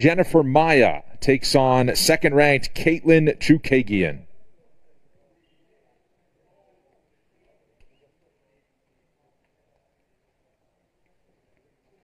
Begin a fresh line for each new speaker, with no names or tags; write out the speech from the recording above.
Jennifer Maya takes on second ranked Caitlin Chukagian.